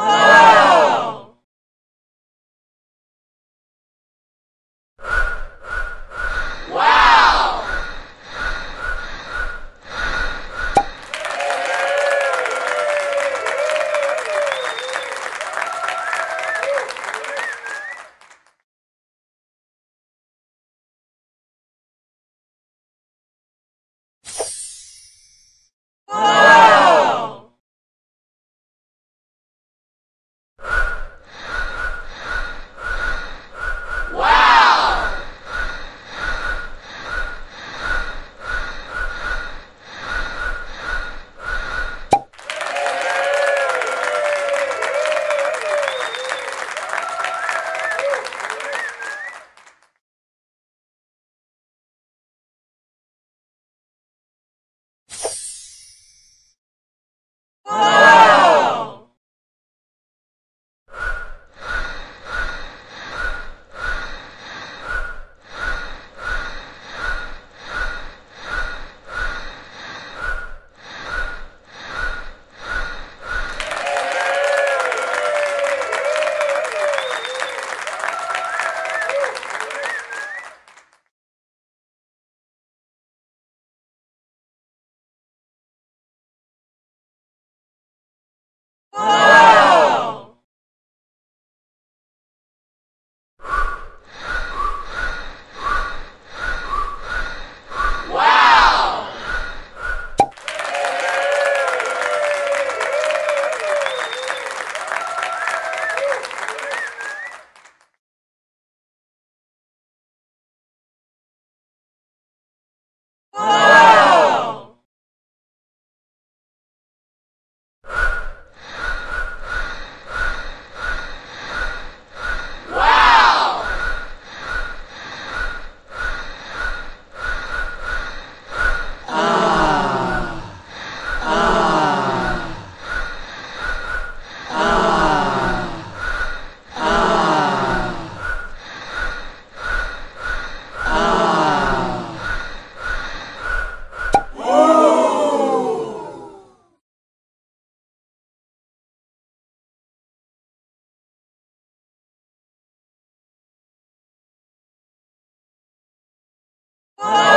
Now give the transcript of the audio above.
아! Oh!